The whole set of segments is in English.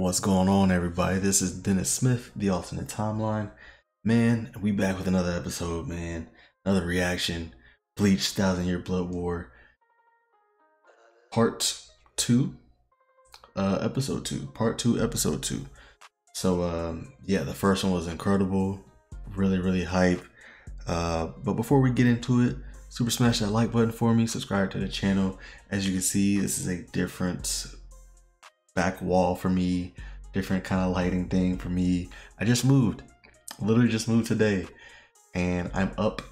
What's going on, everybody? This is Dennis Smith, the alternate timeline. Man, we back with another episode, man. Another reaction. Bleach Thousand Year Blood War. Part two. Uh episode two. Part two, episode two. So um yeah, the first one was incredible. Really, really hype. Uh but before we get into it, super smash that like button for me, subscribe to the channel. As you can see, this is a different back wall for me, different kind of lighting thing for me. I just moved, literally just moved today, and I'm up.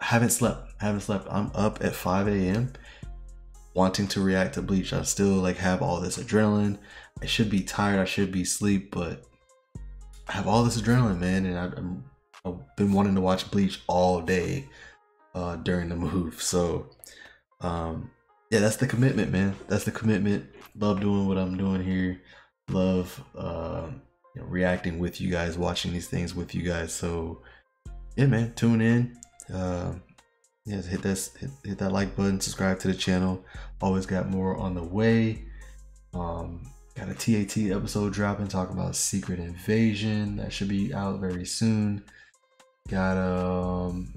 Haven't slept. Haven't slept. I'm up at 5 a.m. wanting to react to Bleach. I still like have all this adrenaline. I should be tired. I should be asleep, but I have all this adrenaline, man, and I, I've been wanting to watch Bleach all day uh, during the move. So, um, yeah, that's the commitment, man. That's the commitment love doing what I'm doing here. Love uh, you know, reacting with you guys, watching these things with you guys. So yeah, man, tune in. Uh, yeah, hit that hit, hit that like button, subscribe to the channel. Always got more on the way. Um, got a TAT episode dropping talking about Secret Invasion that should be out very soon. Got um,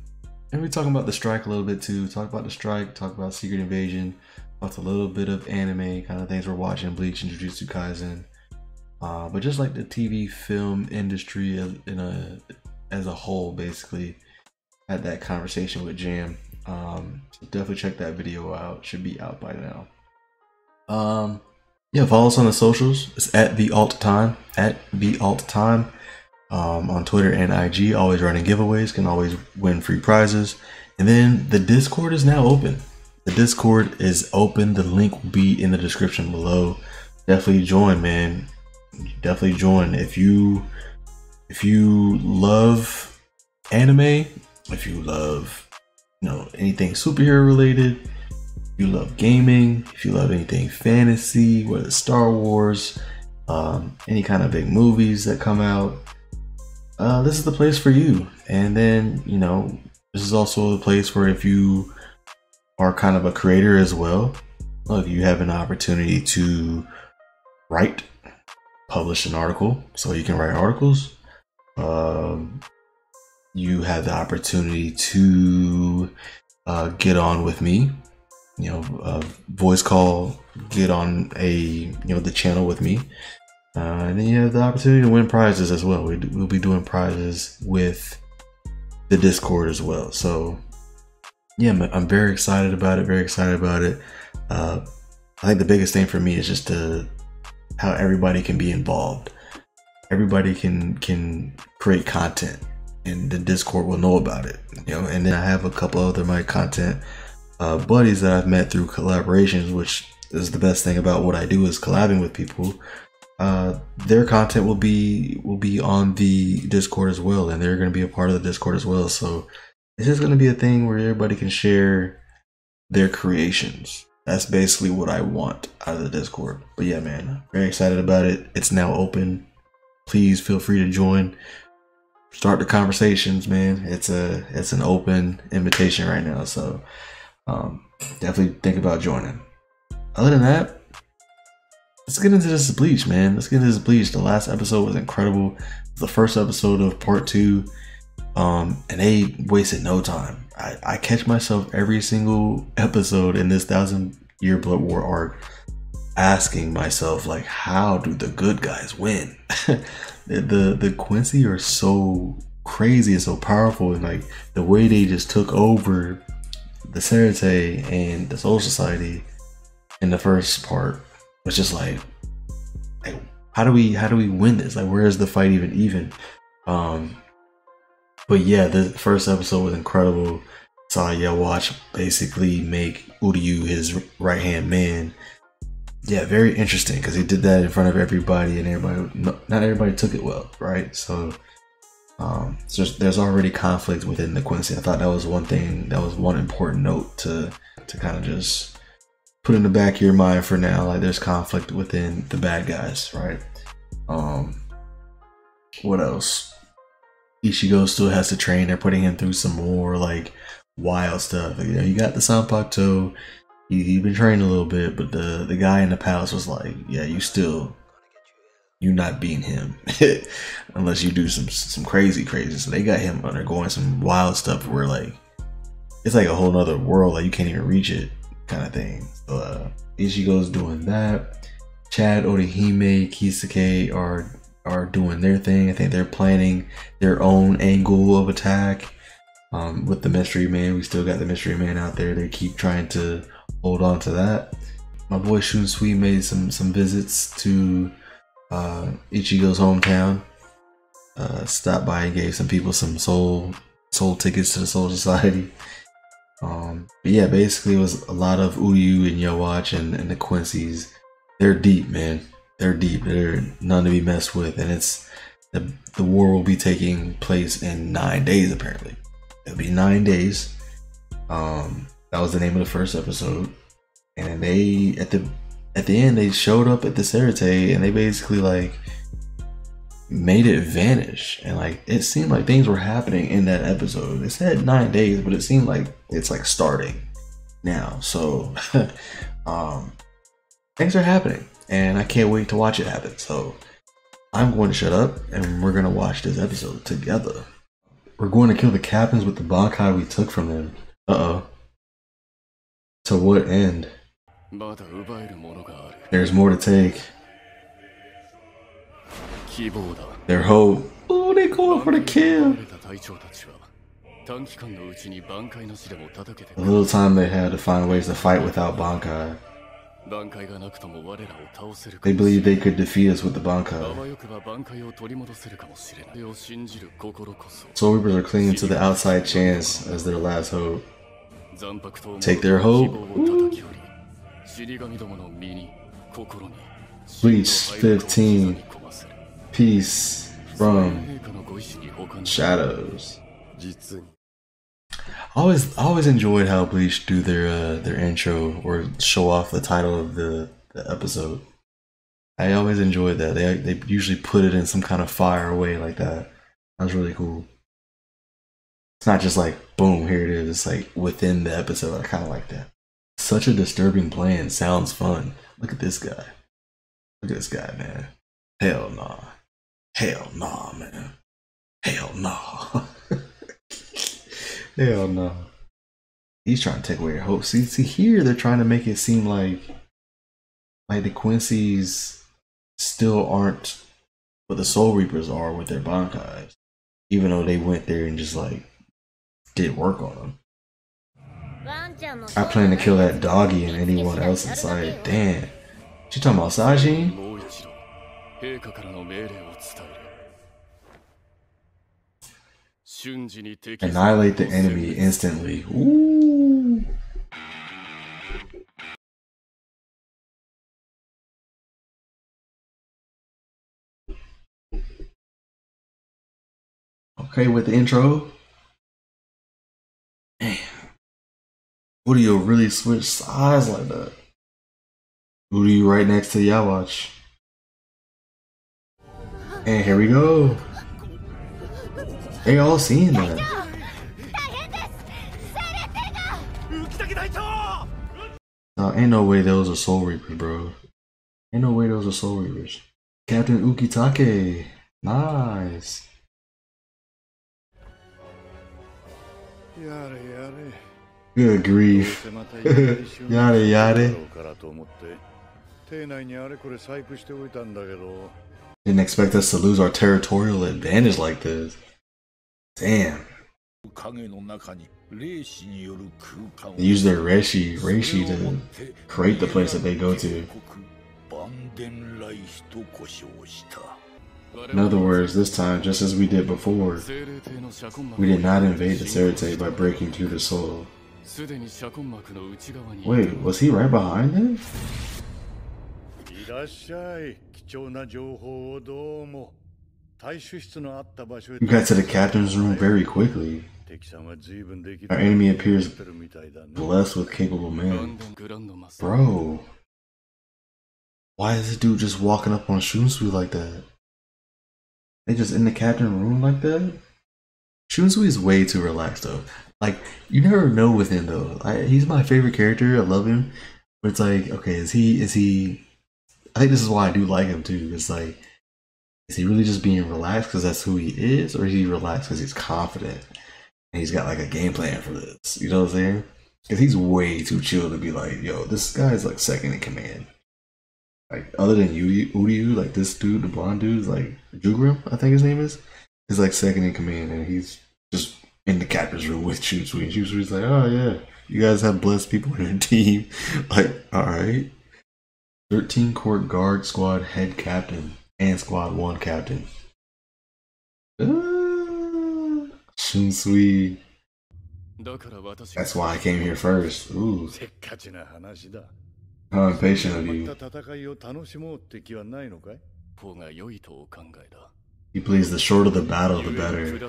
we talking about the strike a little bit too. Talk about the strike. Talk about Secret Invasion. Watched a little bit of anime kind of things we're watching. Bleach and jujutsu kaisen. Uh, but just like the tv film industry in a as a whole basically had that conversation with jam. Um, so definitely check that video out. Should be out by now. Um yeah follow us on the socials. It's at the alt time. At the alt time um, on twitter and ig always running giveaways can always win free prizes and then the discord is now open the Discord is open. The link will be in the description below. Definitely join, man. Definitely join. If you if you love anime, if you love you know anything superhero related, you love gaming, if you love anything fantasy, whether Star Wars, um, any kind of big movies that come out, uh, this is the place for you. And then, you know, this is also the place where if you are kind of a creator as well, look, you have an opportunity to write, publish an article, so you can write articles. Um, you have the opportunity to uh, get on with me, you know, voice call, get on a you know the channel with me, uh, and then you have the opportunity to win prizes as well. We, we'll be doing prizes with the Discord as well. So yeah, I'm very excited about it. Very excited about it. Uh, I think the biggest thing for me is just to how everybody can be involved. Everybody can can create content, and the Discord will know about it. You know, and then I have a couple other my content uh, buddies that I've met through collaborations, which is the best thing about what I do is collabing with people. Uh, their content will be will be on the Discord as well, and they're going to be a part of the Discord as well. So it's just gonna be a thing where everybody can share their creations. That's basically what I want out of the Discord. But yeah, man, very excited about it. It's now open. Please feel free to join. Start the conversations, man. It's a it's an open invitation right now, so um, definitely think about joining. Other than that, let's get into this bleach, man. Let's get into this bleach. The last episode was incredible. The first episode of part two um, and they wasted no time. I, I catch myself every single episode in this thousand year blood war arc asking myself like how do the good guys win the, the the quincy are so crazy and so powerful and like the way they just took over the Seireitei and the Soul Society in the first part was just like, like how do we how do we win this? Like where is the fight even even? Um but yeah, the first episode was incredible. Saw Yhwach basically make Uryu his right hand man. Yeah, very interesting because he did that in front of everybody, and everybody not everybody took it well, right? So, um, so there's, there's already conflict within the Quincy. I thought that was one thing that was one important note to to kind of just put in the back of your mind for now. Like there's conflict within the bad guys, right? Um, what else? Ichigo still has to train. They're putting him through some more like wild stuff. You know, got the Zanpakuto. He he been training a little bit, but the the guy in the palace was like, "Yeah, you still, you not being him unless you do some some crazy crazy. So they got him undergoing some wild stuff where like it's like a whole nother world, like you can't even reach it kind of thing. So uh Ichigo's doing that. Chad, Orihime, Kisuke are are doing their thing. I think they're planning their own angle of attack. Um, with the mystery man, we still got the mystery man out there. They keep trying to hold on to that. My boy Shunsui made some some visits to uh, Ichigo's hometown. Uh, stopped by and gave some people some soul soul tickets to the Soul Society. Um, but yeah, basically it was a lot of Uryu and Yhwach and, and the Quincy's. They're deep, man. They're deep. They're none to be messed with, and it's the the war will be taking place in nine days. Apparently, it'll be nine days. Um, that was the name of the first episode, and they at the at the end they showed up at the Seireitei and they basically like made it vanish. And like it seemed like things were happening in that episode. It said nine days but it seemed like it's like starting now. So um things are happening and i can't wait to watch it happen. So i'm going to shut up and we're going to watch this episode together. We're going to kill the captains with the bankai we took from them. Uh-oh. To what end? There's more to take. Their hope. Oh, they going for the kill. A little time they had to find ways to fight without Bankai. They believed they could defeat us with the Bankai. Soul Reapers are clinging to the outside chance as their last hope. Take their hope. Ooh. Reach 15. Peace from Shadows. Always, always enjoyed how Bleach do their uh, their intro or show off the title of the, the episode. I always enjoyed that. They they usually put it in some kind of fire way like that. That was really cool. It's not just like boom, here it is. It's like within the episode. I kind of like that. Such a disturbing plan. Sounds fun. Look at this guy. Look at this guy, man. Hell nah. Hell nah, man. Hell nah. Hell no. He's trying to take away your hope. See, see here they're trying to make it seem like like the Quincy's still aren't what the Soul Reapers are with their Bankais. Even though they went there and just like did work on them. I plan to kill that doggy and anyone else inside. Damn. She talking about Sajin? 陛下からの命令を伝える Annihilate the enemy instantly. Okay, with the intro. Damn. Who do you really switch sides like that? Who do you right next to Yhwach? And here we go. They all seeing that. No, ain't no way those are Soul Reapers, bro. Ain't no way those are Soul Reapers. Captain Ukitake. Nice. やれやれ Good どう grief. せまたいきなり瞬やれやれだろうからと思って邸内にあれこれ細工しておいたんだけど Didn't expect us to lose our territorial advantage like this. Damn. They use their Reishi, Reishi to create the place that they go to. In other words, this time, just as we did before, we did not invade the Seireitei by breaking through the soil. Wait, was he right behind them? いらっしゃい貴重な情報をどうも対処室のあった場所へ We got to the captain's room very quickly. 敵さんは随分でき Our enemy appears てるみたいだね blessed with capable ガ men. ンデングランドマス Bro. Why is this dude just walking up on Shunsui like that? They just in the captain room like that? Shunsui is way too relaxed though. Like you never know with him though. I, he's my favorite character. I love him, but it's like, okay, is he? Is he? I think this is why I do like him too. It's like is he really just being relaxed because that's who he is, or is he relaxed because he's confident and he's got like a game plan for this? You know what I'm saying? Because he's way too chill to be like, yo, this guy's like second in command. Like other than Udi, Udiu, like this dude, the blonde dude, is like Jugram, I think his name is, is like second in command, and he's just in the captain's room with Shunsui. And Shunsui's like, oh yeah, you guys have blessed people in your team. like, all right. Thirteen Court Guard Squad Head Captain and Squad One Captain. Uh, Shunsui. That's why I came here first. Ooh. How impatient of you. He pleased the shorter the battle, the better.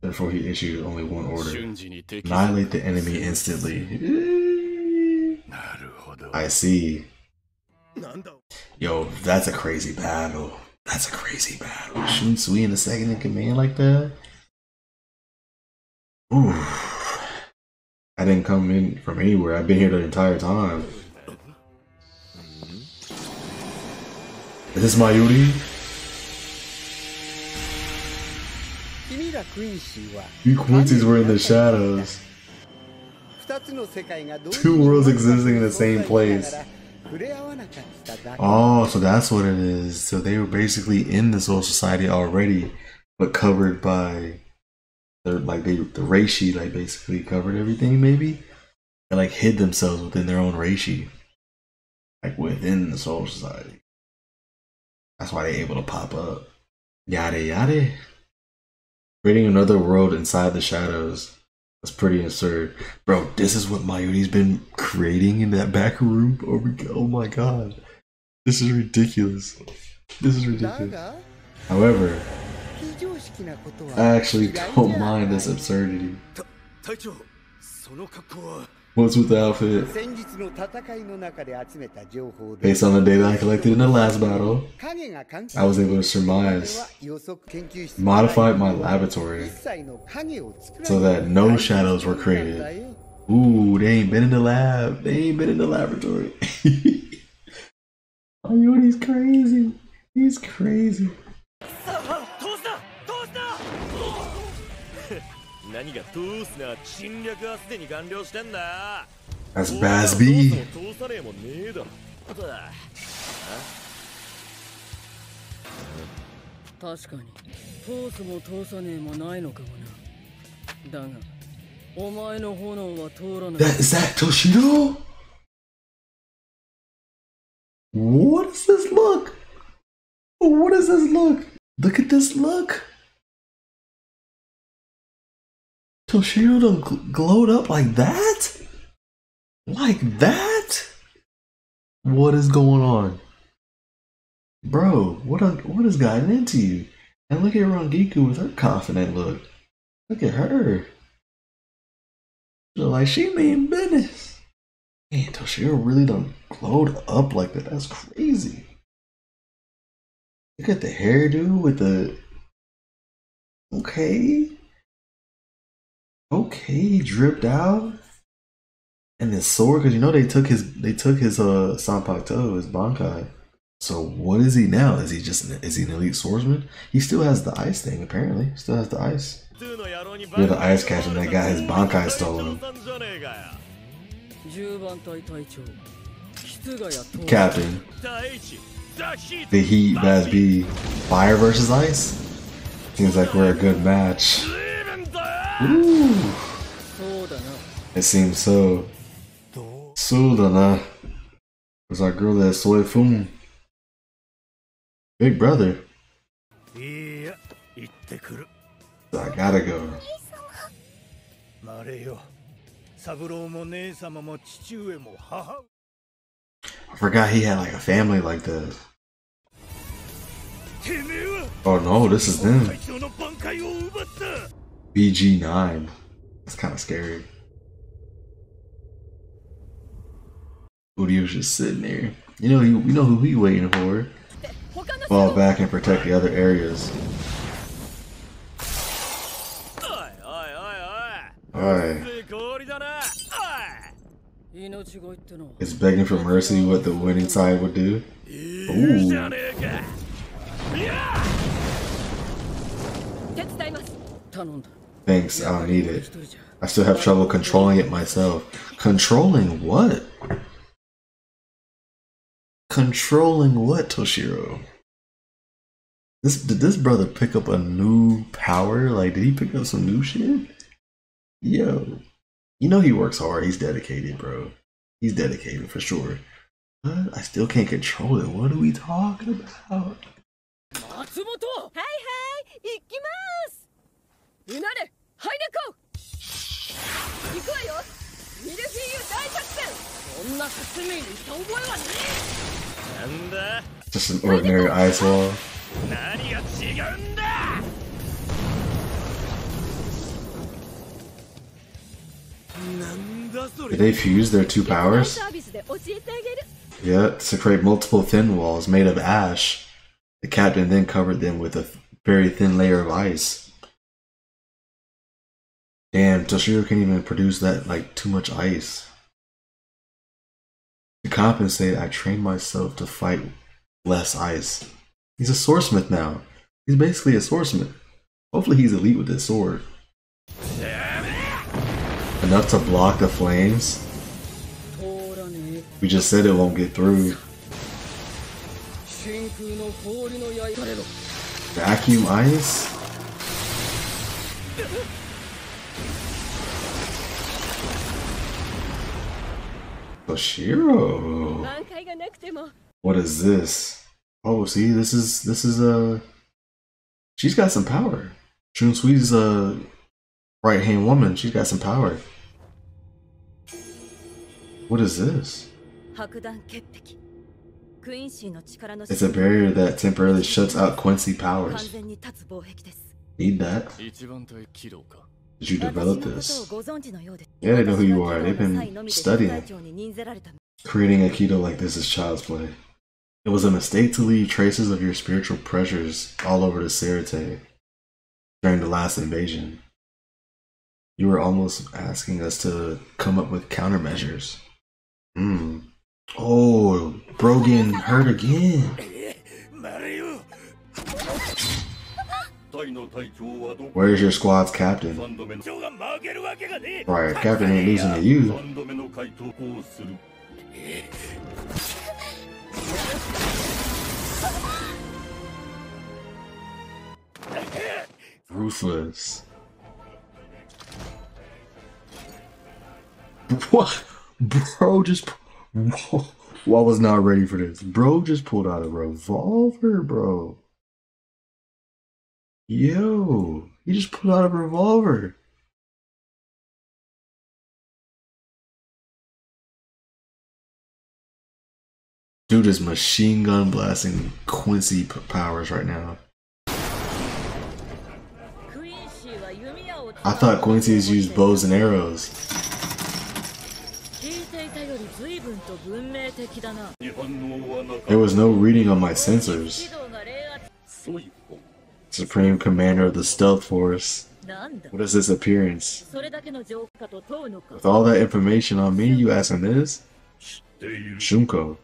Therefore, he issued only one order annihilate the enemy instantly. I see. Yo, that's a crazy battle. That's a crazy battle. Shunsui in the second in command like that? Ooh. I didn't come in from anywhere. I've been here the entire time. Is this my Mayuri? You Quincy's were in the shadows. Two worlds existing in the same place. Oh, so that's what it is. So they were basically in the Soul Society already, but covered by their like they the reishi like basically covered everything maybe, and like hid themselves within their own reishi, like within the Soul Society. That's why they able to pop up. Yada yada. Creating another world inside the shadows. That's pretty absurd. Bro, this is what Mayuri's been creating in that back room. Oh my, god. oh my god. This is ridiculous. This is ridiculous. However, I actually don't mind this absurdity. What's with the outfit? Based on the data I collected in the last battle, I was able to surmise, modified my laboratory so that no shadows were created. Ooh, they ain't been in the lab. They ain't been in the laboratory. oh, yo, he's crazy. He's crazy. 何が通すな侵略はすでに完了してんだ That's Baz B. 通さねえもんねえだろ確かに通すも通さねえもないのかもなだがお前の炎は通らない That is that Toshido? What is this look? What is this look? Look at this look. Toshiro done gl- glowed up like that? Like that? What is going on? Bro, what a, what has gotten into you? And look at Rangiku with her confident look. Look at her. Feel like she mean business. Man, Toshiro really done glowed up like that. That's crazy. Look at the hairdo with the. Okay. Okay, he dripped out. And then sword. because you know they took his they took his uh Zanpakuto, his Bankai. So what is he now? Is he just is he an elite swordsman? He still has the ice thing apparently. Still has the ice. You're the ice catcher that got his Bankai stolen. Captain. The Heat that's B. Fire versus Ice? Seems like we're a good match. Ooh. seems so. そうだな。Was our girl that Soi Fon. Big brother. I gotta go. I forgot he had like a family like this. Oh no, this is them. BG9. That's kind of scary. Udio's just sitting there. You know, you, you know who he waiting for. Fall back and protect the other areas. Alright. It's begging for mercy what the winning side would do. Ooh. Thanks, I don't need it. I still have trouble controlling it myself. Controlling what? Controlling what, Toshiro? This did this brother pick up a new power? Like, did he pick up some new shit? Yo, you know he works hard. He's dedicated, bro. He's dedicated for sure. But I still can't control it. What are we talking about? Matsumoto! Hi hi! Ikimasu! うなれハイネコ行くわよミルフィーユ大作戦そんな説明にした覚えはねなんだ Just an ordinary ice wall. 何が違うんだなんだそ Did they fuse their two え powers? サービスで教えてあげる Yeah, to create multiple thin walls made of ash. The captain then covered them with a very thin layer of ice. Damn, Toshiro can't even produce that, like, too much ice. To compensate, I trained myself to fight less ice. He's a swordsmith now. He's basically a swordsmith. Hopefully he's elite with his sword. Enough to block the flames? We just said it won't get through. Vacuum ice? Oshiro. What is this? Oh, see, this is this is a. Uh, she's got some power. Shunsui's a uh, right hand woman. She's got some power. What is this? It's a barrier that temporarily shuts out Quincy powers. Need that you developed this. Yeah, they know who you are. They've been studying. Creating Aikido like this is child's play. It was a mistake to leave traces of your spiritual pressures all over the Seireitei during the last invasion. You were almost asking us to come up with countermeasures. Mm. Oh, Brogan hurt again. Mario. Where's your squad's captain? Right, captain ain't losing to you. Ruthless. What? Bro just... Whoa. Well, I was not ready for this. Bro just pulled out a revolver, bro. Yo, he just pulled out a revolver. Dude is machine gun blasting Quincy powers right now. I thought Quincy's used bows and arrows. There was no reading on my sensors. Supreme Commander of the Stealth Force. What is this appearance? With all that information on me, you asking this? Shunko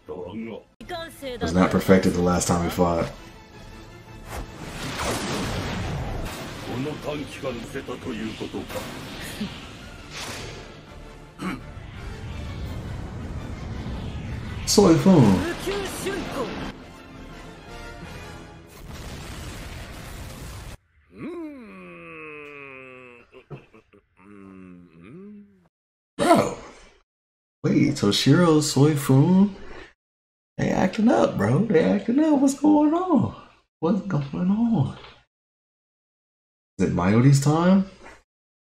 was not perfected the last time we fought. Soi Fon. Wait, Toshiro, Soi Fon? They acting up, bro. They acting up. What's going on? What's going on? Is it Mayuri's time?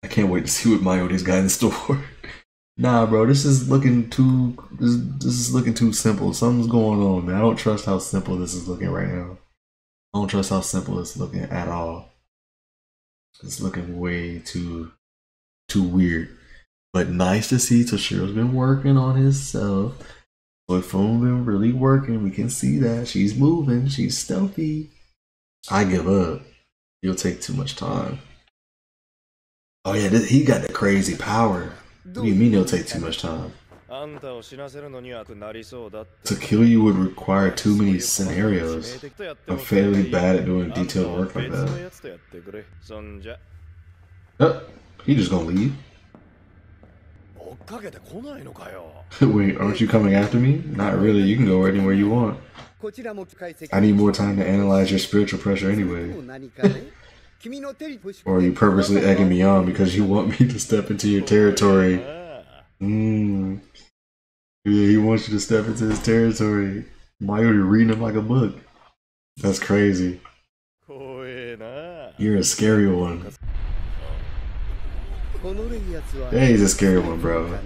I can't wait to see what Mayuri's got in store. nah, bro, this is looking too. This, this is looking too simple. Something's going on, man. I don't trust how simple this is looking right now. I don't trust how simple it's looking at all. It's looking way too, too weird. But nice to see Toshiro's been working on himself. Soi Fon been really working. We can see that. She's moving. She's stealthy. I give up. You'll take too much time. Oh yeah, this, he got the crazy power. What do you mean he'll take too much time? To kill you would require too many scenarios. I'm fairly bad at doing detailed work like that. Oh, he just gonna leave. Wait, aren't you coming after me? Not really. You can go anywhere you want. I need more time to analyze your spiritual pressure anyway. or are you purposely egging me on because you want me to step into your territory? Hmm. Yeah, he wants you to step into his territory. Mayuri reading him like a book. That's crazy. You're a scary one. Yeah, he's a scary one, bro.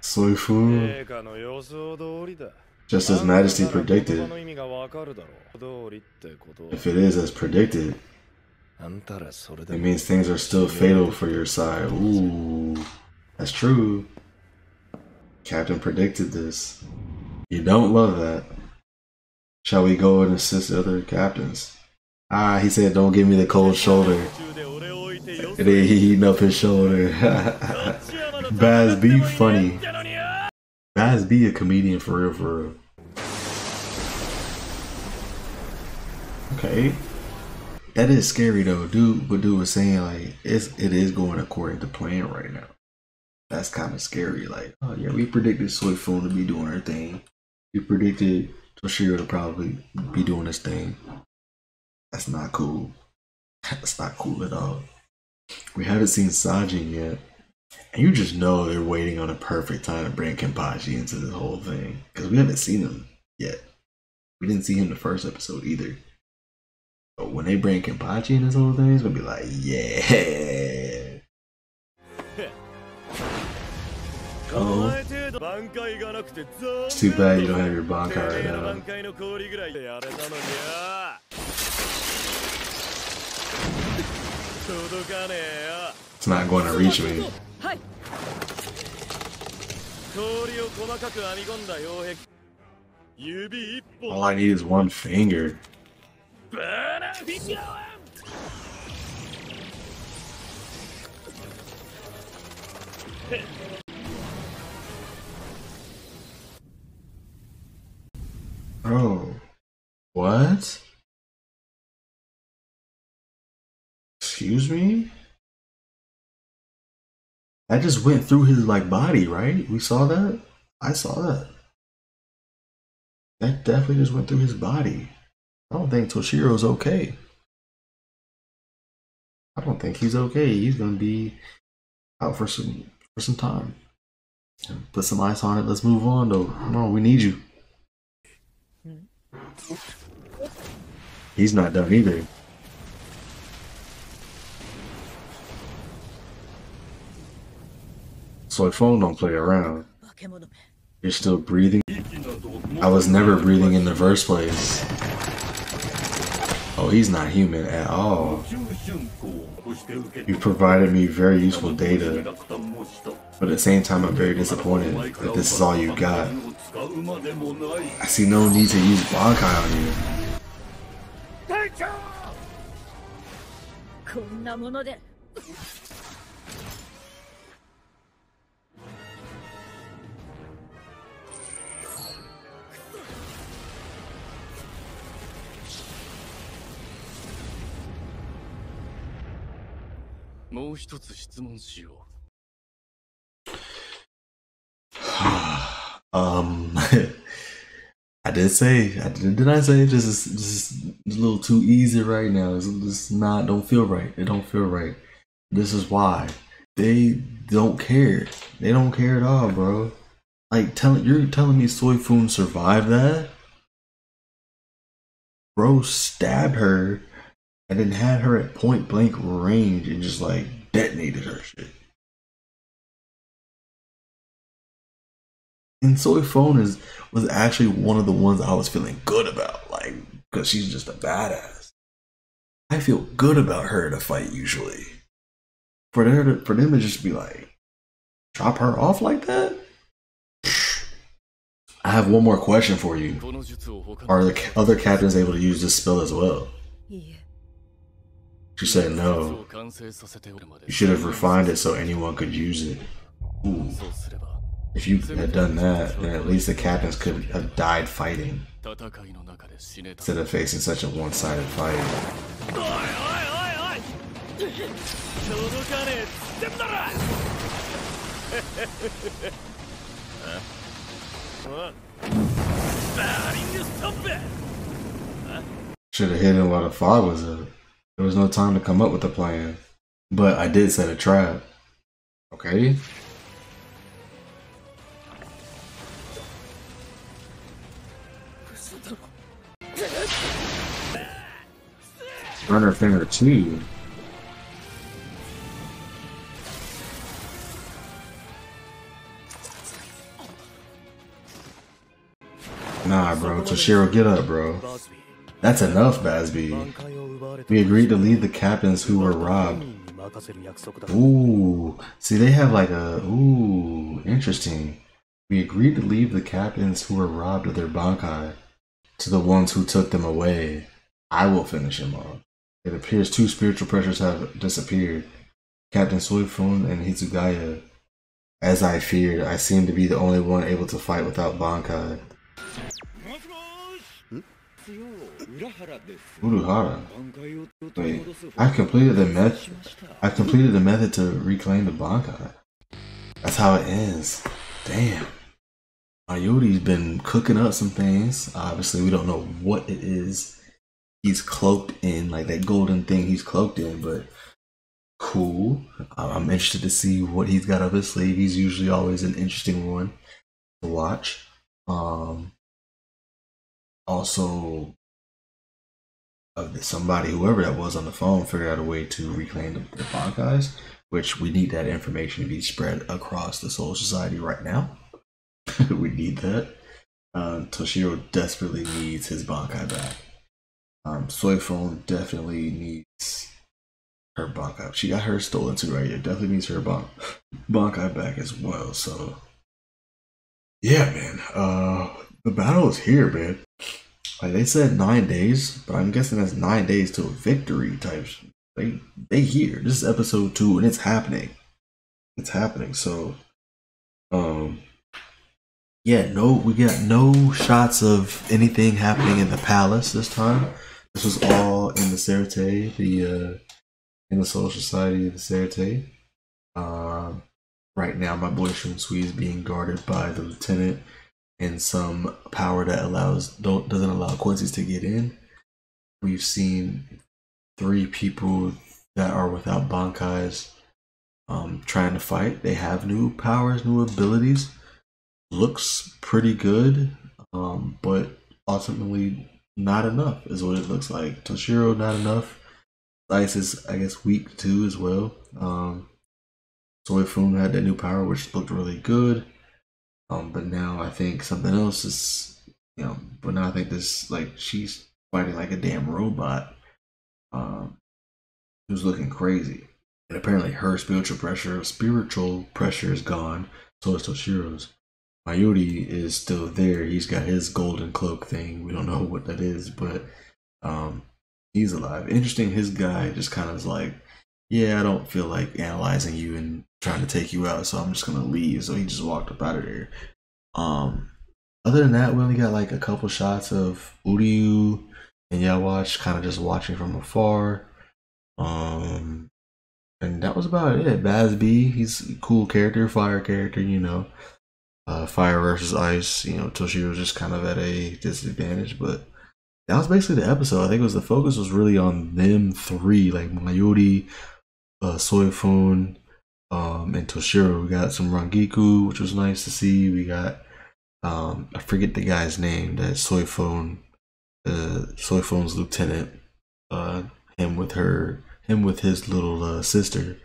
Soi Fon. Just as Majesty predicted. If it is as predicted, it means things are still fatal for your side. Ooh, that's true. Captain predicted this. You don't love that. Shall we go and assist the other captains? Ah, he said, don't give me the cold shoulder. And then he eating up his shoulder. Baz, be funny. Baz, be a comedian for real, for real. Okay. That is scary though. Dude, what dude was saying, like, it's it is going according to plan right now. That's kind of scary. Like, oh yeah, we predicted Soi Fon to be doing her thing. We predicted Toshiro to probably be doing this thing. That's not cool. That's not cool at all. We haven't seen Sajin yet. And you just know they're waiting on a perfect time to bring Kenpachi into this whole thing. Because we haven't seen him yet. We didn't see him the first episode either. But when they bring Kenpachi in this whole thing, it's going to be like, yeah. oh. It's too bad you don't have your Bankai uh, right now. It's not going to reach me. All I need is one finger. That just went through his like body, right? We saw that? I saw that. That definitely just went through his body. I don't think Toshiro's okay. I don't think he's okay. He's gonna be out for some for some time. Put some ice on it. Let's move on though. Come on, we need you. He's not done either. Soi Fon don't play around. You're still breathing? I was never breathing in the first place. Oh, he's not human at all. You provided me very useful data, but at the same time I'm very disappointed that this is all you got. I see no need to use Bankai on you. もう一つ質問しよう。um, I did say, I did, did I say this is this is a little too easy right now. It's, it's not, don't feel right. It don't feel right. This is why they don't care. They don't care at all, bro. Like, tell, you're telling me Soi Fon survived that? Bro stabbed her and then had her at point blank range and just like detonated her shit. And Soi Fon is was actually one of the ones I was feeling good about, like because she's just a badass. I feel good about her to fight usually. For her to, for them to just be like, drop her off like that. I have one more question for you. Are the other captains able to use this spell as well? She said no. You should have refined it so anyone could use it. Ooh. If you had done that, then at least the captains could have died fighting. Instead of facing such a one-sided fight. Should have hit a lot of fog was up. it. There was no time to come up with a plan. But I did set a trap. Okay. Runner finger two. Nah, bro. Toshiro, get up, bro. That's enough, Bazz B. We agreed to lead the captains who were robbed. Ooh, see they have like a, ooh, interesting. We agreed to leave the captains who were robbed of their bankai to the ones who took them away. I will finish him off. It appears two spiritual pressures have disappeared. Captain Soi Fon and Hitsugaya. As I feared, I seem to be the only one able to fight without Bankai. Urahara. Wait, I completed the method. I completed the method to reclaim the Bankai. That's how it ends. Damn. Mayuri's been cooking up some things. Obviously, we don't know what it is he's cloaked in, like that golden thing he's cloaked in, but cool. I'm interested to see what he's got up his sleeve. He's usually always an interesting one to watch. Um, also, somebody, whoever that was on the phone, figured out a way to reclaim the, the Bankais, which we need that information to be spread across the Soul Society right now. we need that. Um, Toshiro desperately needs his Bankai back. Um, Soi Fon definitely needs her Bankai. She got her stolen too, right? Yeah, definitely needs her ban- Bankai back as well. So, yeah, man. Uh, the battle is here, man. Like they said nine days, but I'm guessing that's nine days to a victory type. sh- They they here. This is episode two, and it's happening. It's happening. So, um, yeah, no, we got no shots of anything happening in the palace this time. This was all in the Seireitei, the uh, in the Soul Society of the Seireitei. Um, right now, my boy Shunsui is being guarded by the lieutenant and some power that allows don't doesn't allow Quincy's to get in. We've seen three people that are without Bankais um, trying to fight. They have new powers, new abilities. Looks pretty good, um, but ultimately not enough is what it looks like. Toshiro not enough. Ice is I guess weak too as well. Um, Soi Fon had that new power which looked really good. Um, but now I think something else is, you know, but now I think this, like, she's fighting like a damn robot. Um, who's looking crazy. And apparently her spiritual pressure, spiritual pressure is gone. So is Toshiro's. Mayuri is still there. He's got his golden cloak thing. We don't know what that is, but um, he's alive. Interesting. His guy just kind of is like, yeah, I don't feel like analyzing you and trying to take you out, so I'm just gonna leave. So he just walked up out of there. Um, other than that, we only got like a couple shots of Uryu and Yhwach kind of just watching from afar. Um, and that was about it. Bazz B, he's a cool character, fire character, you know. Uh, fire versus ice, you know, Toshiro just kind of at a disadvantage, but that was basically the episode. I think it was the focus was really on them three, like Mayuri, uh, Soi Fon, um, and Toshiro. We got some Rangiku, which was nice to see. We got um, I forget the guy's name that Soi Fon, uh, Soi Fon's lieutenant. Uh, him with her, him with his little uh, sister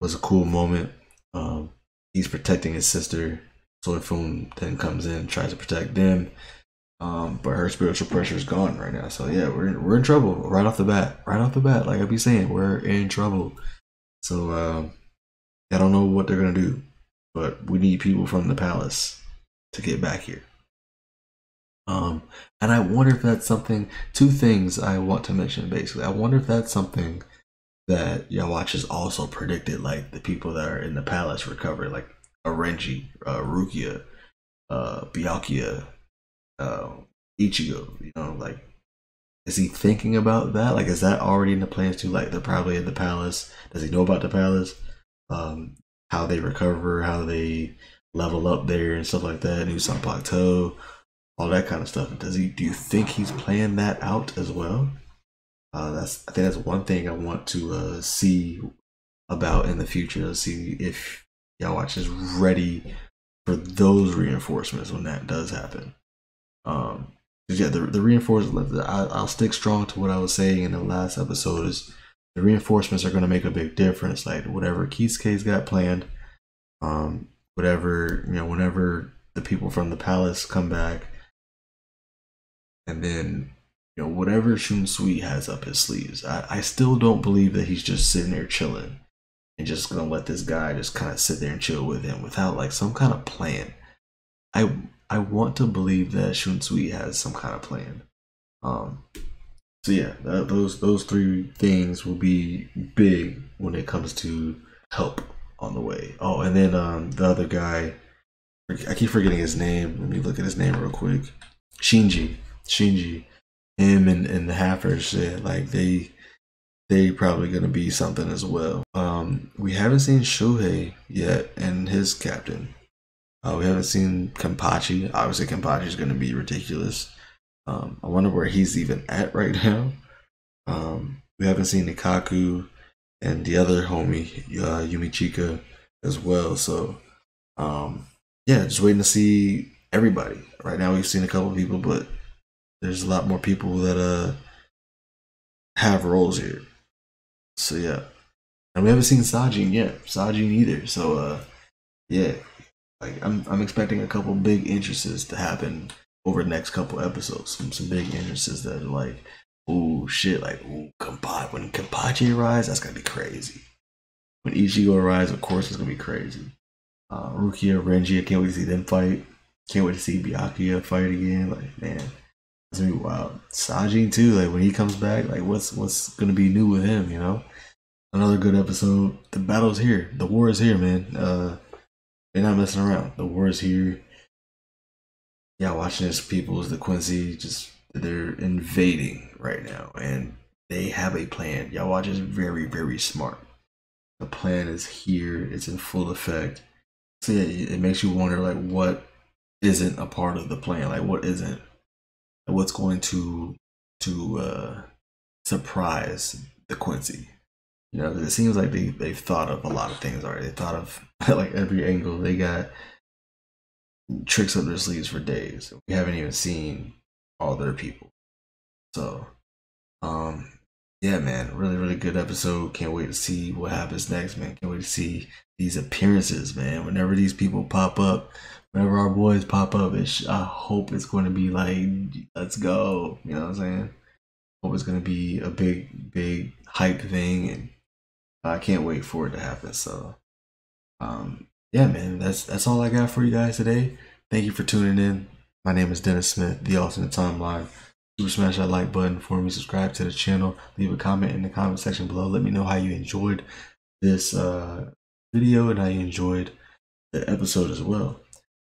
was a cool moment. Um, he's protecting his sister. Soifun then comes in, tries to protect them. Um, but her spiritual pressure is gone right now. So yeah, we're in, we're in trouble right off the bat. Right off the bat, like I be saying, we're in trouble. So um, I don't know what they're gonna do, but we need people from the palace to get back here. Um, and I wonder if that's something. Two things I want to mention basically. I wonder if that's something that Yhwach has also predicted, like the people that are in the palace recover. Like a Renji, uh, Rukia, uh, Byakuya, uh, Ichigo. You know, like, is he thinking about that? Like, is that already in the plans too? Like, they're probably in the palace. Does he know about the palace? Um, how they recover, how they level up there, and stuff like that. New Sun Plateau, all that kind of stuff. Does he? Do you think he's playing that out as well? Uh, that's I think that's one thing I want to uh, see about in the future. to see if Yhwach is ready for those reinforcements when that does happen. Um, yeah, the the reinforcements. I, I'll stick strong to what I was saying in the last episode. Is the reinforcements are going to make a big difference. Like whatever Kisuke's got planned, um, whatever you know, whenever the people from the palace come back, and then you know whatever Shunsui has up his sleeves. I, I still don't believe that he's just sitting there chilling and just gonna let this guy just kind of sit there and chill with him without like some kind of plan. I I want to believe that Shunsui has some kind of plan. Um, so yeah, that, those those three things will be big when it comes to help on the way. Oh, and then um the other guy, I keep forgetting his name. Let me look at his name real quick. Shinji, Shinji, him and and the Halfers shit like they they probably gonna be something as well. Um, we haven't seen Shuhei yet and his captain. Uh, we haven't seen Kenpachi. Obviously, Kenpachi is gonna be ridiculous. Um, I wonder where he's even at right now. Um, we haven't seen Ikkaku and the other homie, uh, Yumichika, as well. So, um, yeah, just waiting to see everybody. Right now, we've seen a couple people, but there's a lot more people that uh have roles here. So yeah, and we haven't seen Sajin yet. Sajin either. So uh, yeah, like I'm I'm expecting a couple big entrances to happen over the next couple episodes. Some some big entrances that are like, oh shit, like ooh, Kenpachi. When Kenpachi arrives, that's gonna be crazy. When Ichigo arrives, of course, it's gonna be crazy. Uh, Rukia, Renji, I can't wait to see them fight. Can't wait to see Byakuya fight again. Like man, it's gonna be wild. Sajin too. Like when he comes back, like what's what's gonna be new with him? You know, another good episode. The battle's here. The war is here, man. Uh, they're not messing around. The war is here. Yeah, watching this people is the Quincy. Just they're invading right now, and they have a plan. Yhwach is very very smart. The plan is here. It's in full effect. So yeah, it makes you wonder like what isn't a part of the plan. Like what isn't what's going to to uh, surprise the Quincy. You know, it seems like they they've thought of a lot of things already. They thought of like every angle. They got tricks up their sleeves for days. We haven't even seen all their people. So, um, yeah, man, really, really good episode. Can't wait to see what happens next, man. Can't wait to see these appearances, man. Whenever these people pop up, whenever our boys pop up, it's, I hope it's going to be like, let's go. You know what I'm saying? Hope it's going to be a big, big hype thing, and I can't wait for it to happen. So, um, yeah, man, that's that's all I got for you guys today. Thank you for tuning in. My name is Dennis Smith, the alternate timeline. Super smash that like button for me. Subscribe to the channel. Leave a comment in the comment section below. Let me know how you enjoyed this uh, video and how you enjoyed the episode as well.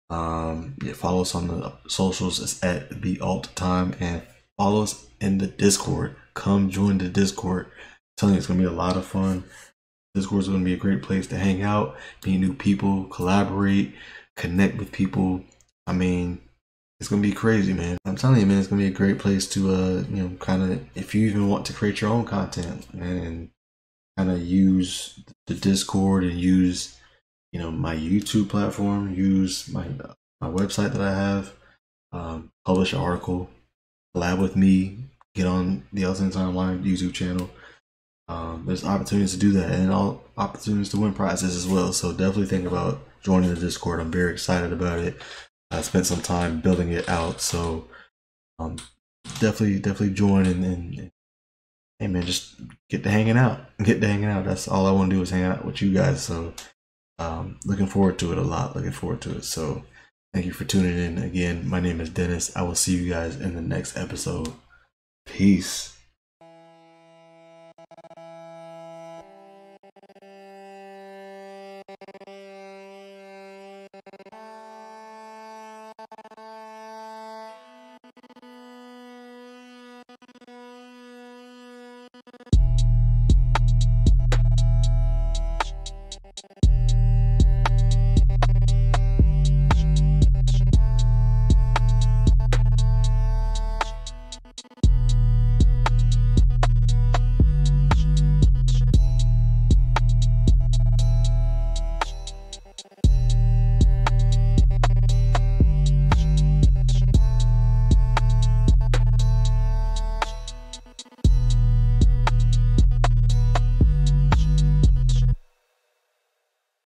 Um, yeah, follow us on the socials. It's at the alt time and follow us in the Discord. Come join the Discord. I'm telling you, it's gonna be a lot of fun. Discord is gonna be a great place to hang out, meet new people, collaborate, connect with people. I mean, it's gonna be crazy, man. I'm telling you, man, it's gonna be a great place to, uh, you know, kind of if you even want to create your own content, and kind of use the Discord and use, you know, my YouTube platform, use my my website that I have, um, publish an article, collab with me, get on the Alternate Timeline YouTube channel. Um, there's opportunities to do that and all opportunities to win prizes as well. So definitely think about joining the Discord. I'm very excited about it. I spent some time building it out, so um, definitely, definitely join and, and hey man, just get to hanging out, get to hanging out. That's all I want to do is hang out with you guys. So um, looking forward to it a lot. Looking forward to it. So thank you for tuning in again. My name is Dennis. I will see you guys in the next episode. Peace.